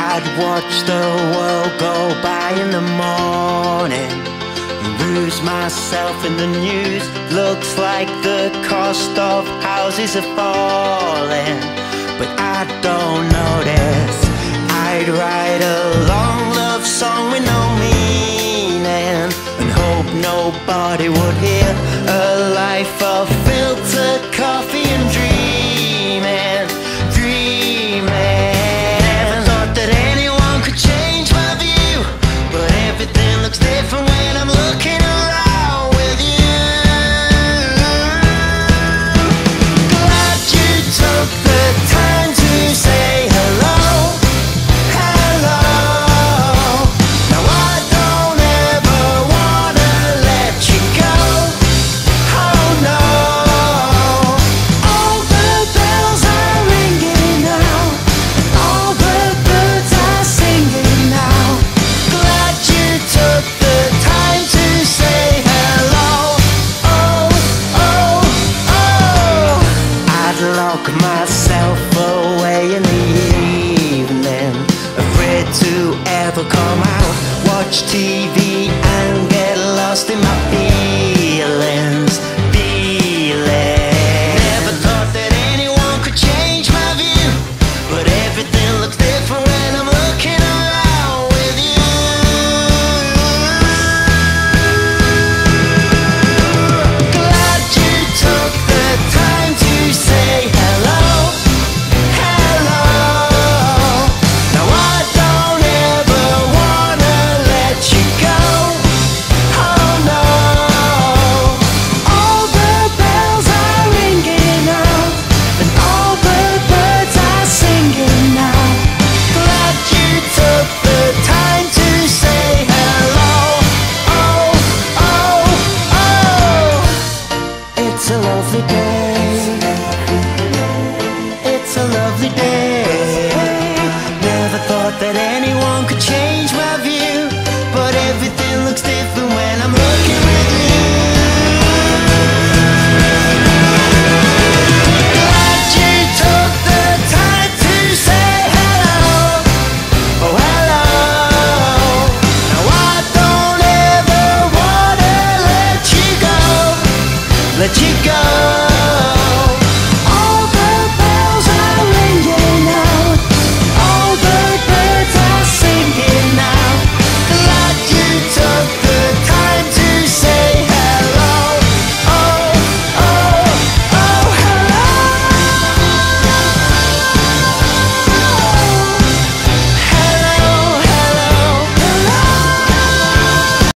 I'd watch the world go by in the morning Lose myself in the news. Looks like the cost of houses are falling But I don't notice. I'd write a long love song with no meaning And hope nobody would hear A life of I'm looking lock myself away in the evening. Afraid to ever come out Watch TV and get lost in my feelings